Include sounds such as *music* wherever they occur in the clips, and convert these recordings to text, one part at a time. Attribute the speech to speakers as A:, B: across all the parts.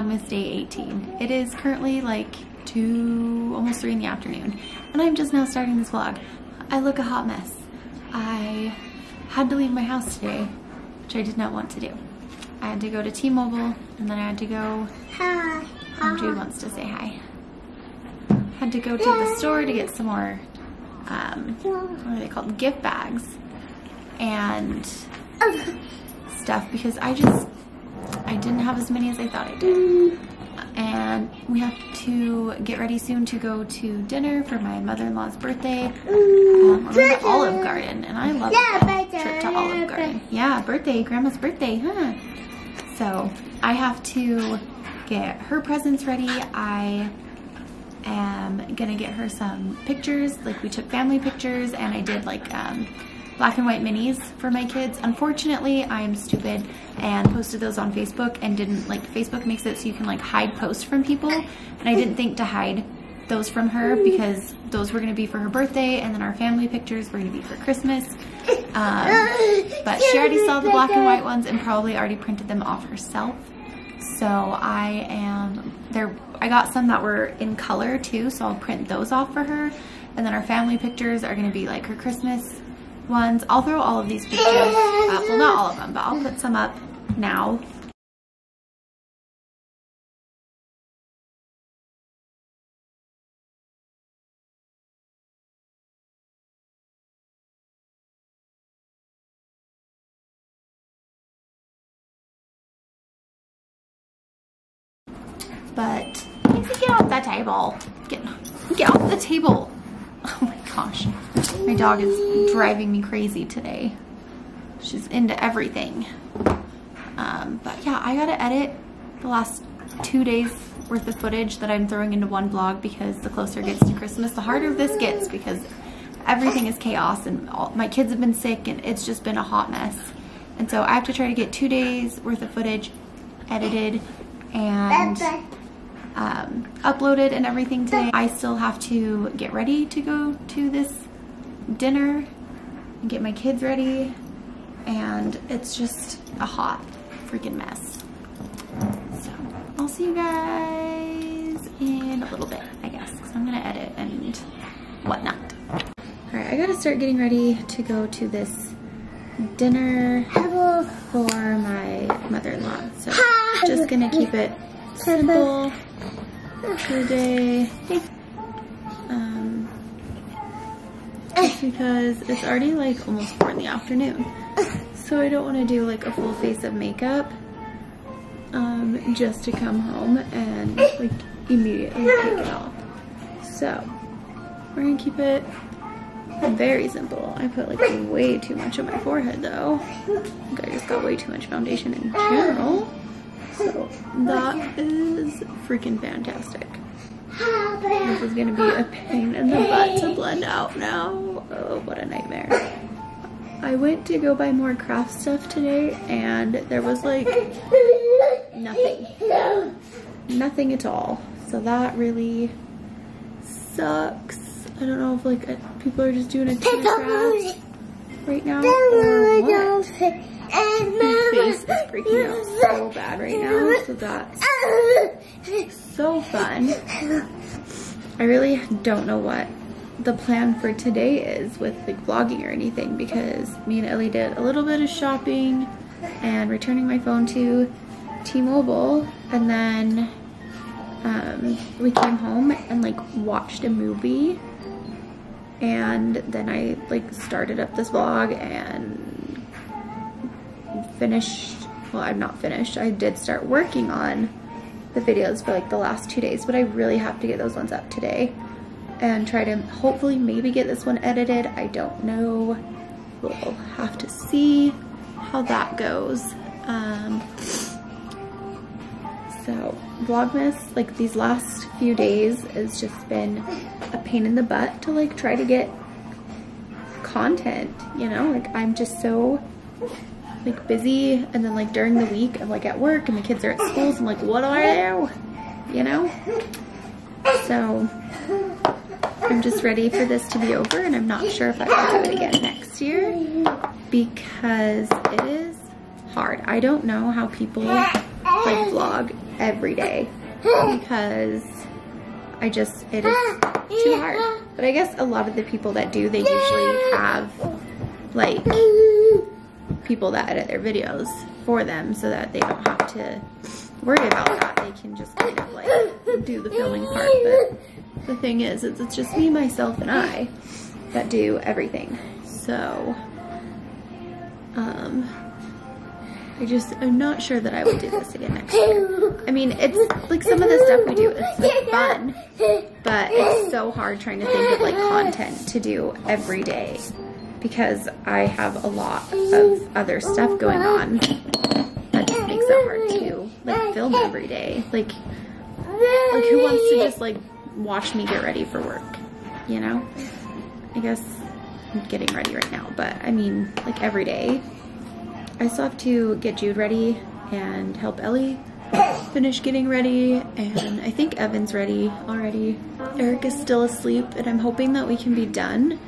A: Vlogmas Day 18. It is currently like 2, almost 3 in the afternoon, and I'm just now starting this vlog. I look a hot mess. I had to leave my house today, which I did not want to do. I had to go to T-Mobile, and then I had to go,
B: Hi.
A: Jude wants to say hi. Had to go to the store to get some more, um, what are they called, gift bags, and *laughs* stuff because I just, I didn't have as many as I thought I did. And we have to get ready soon to go to dinner for my mother-in-law's birthday. Um, we're going to Olive Garden, and I love
B: Yeah,
A: trip to Olive Garden. Yeah, birthday, grandma's birthday, huh? So I have to get her presents ready. I am gonna get her some pictures. Like we took family pictures and I did like um, black and white minis for my kids. Unfortunately, I'm stupid and posted those on Facebook and didn't like Facebook makes it so you can like hide posts from people. And I didn't think to hide those from her because those were gonna be for her birthday and then our family pictures were gonna be for Christmas. Um, but she already saw the black and white ones and probably already printed them off herself. So I am there. I got some that were in color too, so I'll print those off for her. And then our family pictures are gonna be like her Christmas ones. I'll throw all of these pictures up. Well, not all of them, but I'll put some up now. But get off that table. Get get off the table. *laughs* Oh my gosh. My dog is driving me crazy today. She's into everything. Um, but yeah, I gotta edit the last two days worth of footage that I'm throwing into one vlog because the closer it gets to Christmas, the harder this gets because everything is chaos and all, my kids have been sick and it's just been a hot mess. And so I have to try to get two days worth of footage edited and um, uploaded and everything today. I still have to get ready to go to this dinner and get my kids ready and it's just a hot freaking mess. So I'll see you guys in a little bit, I guess, because I'm gonna edit and whatnot. All right, I gotta start getting ready to go to this dinner for my mother-in-law. So just gonna keep it simple today. Um, *laughs* because it's already like almost four in the afternoon. So I don't want to do like a full face of makeup um, just to come home and like immediately take it off. So we're gonna keep it very simple. I put like way too much on my forehead though. I I just got way too much foundation in general. So that is freaking fantastic. This is gonna be a pain in the butt to blend out now. Oh, what a nightmare. I went to go buy more craft stuff today and there was like nothing. Nothing at all. So that really sucks. I don't know if like people are just doing a ton of crafts right now My face is freaking out so bad right now, so that's so fun. I really don't know what the plan for today is with like vlogging or anything because me and Ellie did a little bit of shopping and returning my phone to T-Mobile and then um, we came home and like watched a movie and then I like started up this vlog and finished well I'm not finished I did start working on the videos for like the last two days but I really have to get those ones up today and try to hopefully maybe get this one edited I don't know. We'll have to see how that goes. Um, so vlogmas like these last few days has just been a pain in the butt to like try to get content you know? Like I'm just so like busy and then like during the week I'm like at work and the kids are at school so I'm like what do I do? You know? So I'm just ready for this to be over and I'm not sure if I can do it again next year because it is hard. I don't know how people like vlog every day because I just, it is too hard. But I guess a lot of the people that do, they usually have like people that edit their videos for them so that they don't have to worry about that. They can just kind of like do the filming part. But the thing is, it's, it's just me, myself, and I that do everything. So, um, I just, I'm not sure that I would do this again next year. I mean, it's like some of the stuff we do, it's like fun, but it's so hard trying to think of like content to do every day because I have a lot of other stuff going on that just makes it hard to like film every day. Like, like who wants to just like watch me get ready for work, you know? I guess I'm getting ready right now, but I mean, like every day. I still have to get Jude ready and help Ellie finish getting ready, and I think Evan's ready already. Eric is still asleep, and I'm hoping that we can be done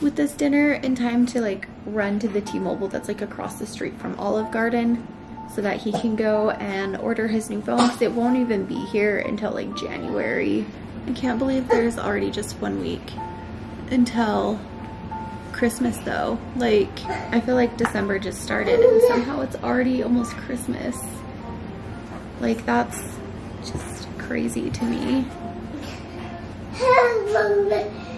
A: with this dinner in time to like run to the T-Mobile that's like across the street from Olive Garden so that he can go and order his new phone because it won't even be here until like January. I can't believe there's already just one week until Christmas though. Like, I feel like December just started and somehow it's already almost Christmas. Like, that's just crazy to me. *laughs*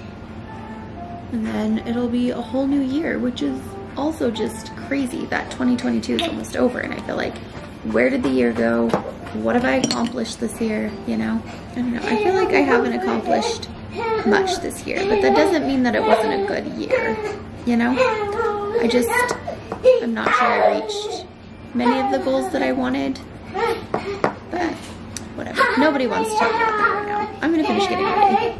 A: And then it'll be a whole new year, which is also just crazy that 2022 is almost over. And I feel like, where did the year go? What have I accomplished this year? You know, I don't know. I feel like I haven't accomplished much this year, but that doesn't mean that it wasn't a good year, you know? I just, I'm not sure I reached many of the goals that I wanted, but whatever. Nobody wants to talk about that right now. I'm gonna finish getting ready.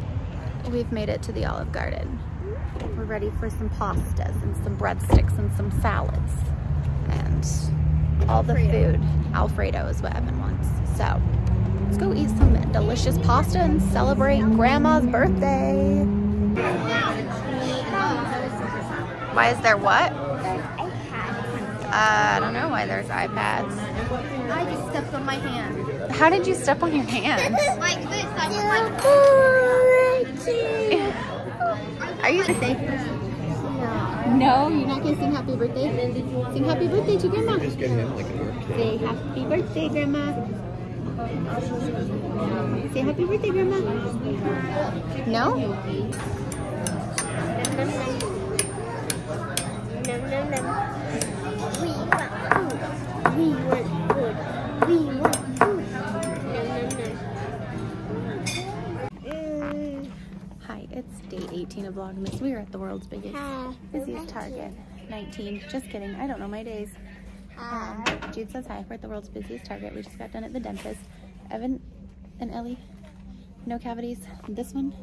A: We've made it to the Olive Garden. We're ready for some pastas and some breadsticks and some salads and all the food. Alfredo is what Evan wants. So Let's go eat some delicious pasta and celebrate Grandma's birthday. Why is there what? Uh, I don't know why there's iPads.
B: I just stepped on my hand.
A: How did you step on your hand? *laughs*
B: like this. I was like, *laughs*
A: Are you
B: birthday.
A: No, No,
B: You're not gonna sing happy birthday? Sing happy birthday to grandma.
C: Just get him like a work.
B: Say happy birthday, grandma. Say happy birthday, grandma.
A: No?
B: We want food. We
A: 2019 of Vlogmas, we were at the world's biggest, busiest Target. 19, just kidding, I don't know my days. Um, Jude says hi, we're at the world's busiest Target. We just got done at the dentist. Evan and Ellie, no cavities. This one,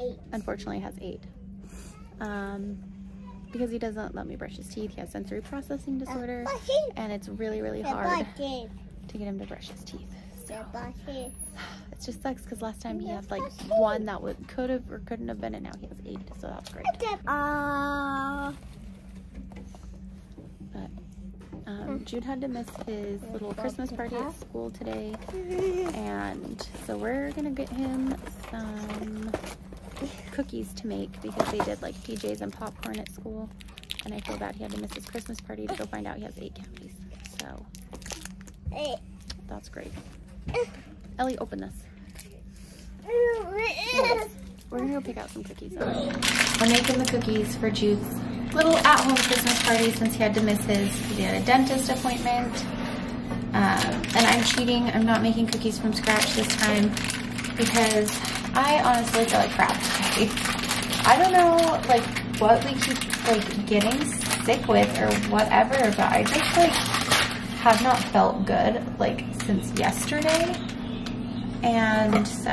B: eight.
A: unfortunately has eight. Um, because he doesn't let me brush his teeth. He has sensory processing disorder, and it's really, really hard to get him to brush his teeth. So *sighs* it just sucks because last time he had like one that would could have or couldn't have been, and now he has eight. So that's great.
B: Uh,
A: But um, Jude had to miss his little Christmas party at school today, *laughs* and so we're gonna get him some cookies to make because they did like PJs and popcorn at school, and I feel bad he had to miss his Christmas party to go find out he has eight cavities. So that's great. Ellie, open this. We're gonna go pick out some cookies. We're making the cookies for Jude's little at-home Christmas party since he had to miss his, he had a dentist appointment. Um, and I'm cheating, I'm not making cookies from scratch this time because I honestly feel like crap today. I don't know like what we keep like getting sick with or whatever, but I just like have not felt good like since yesterday. And so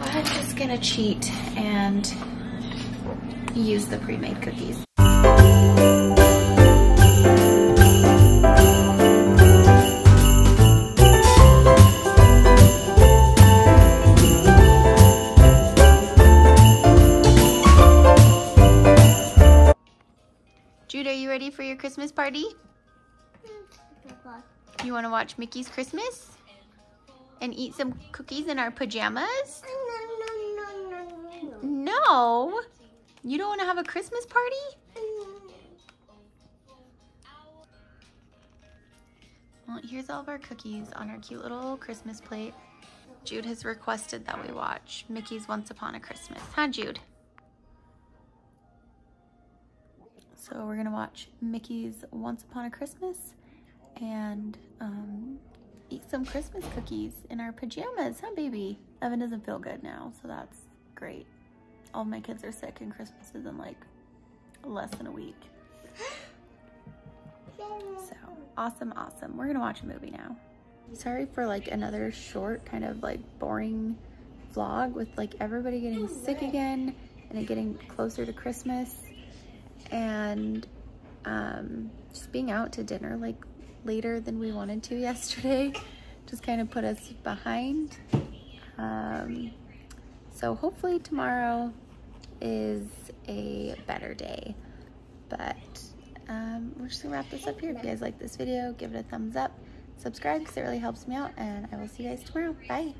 A: I'm just gonna cheat and use the pre-made cookies. Jude, are you ready for your Christmas party? You want to watch Mickey's Christmas? And eat some cookies in our pajamas? No. You don't want to have a Christmas party? Well, here's all of our cookies on our cute little Christmas plate. Jude has requested that we watch Mickey's Once Upon a Christmas. Huh, Jude? So we're gonna watch Mickey's Once Upon a Christmas and um, eat some Christmas cookies in our pajamas, huh baby? Evan doesn't feel good now, so that's great. All my kids are sick and Christmas is in like less than a week. *gasps* So awesome, awesome. We're gonna watch a movie now. Sorry for like another short kind of like boring vlog with like everybody getting sick again and it getting closer to Christmas and um, just being out to dinner like later than we wanted to *laughs* yesterday just kind of put us behind. Um, so hopefully tomorrow is a better day. But um, we're just gonna wrap this up here. If you guys like this video, give it a thumbs up. Subscribe because it really helps me out and I will see you guys tomorrow. Bye.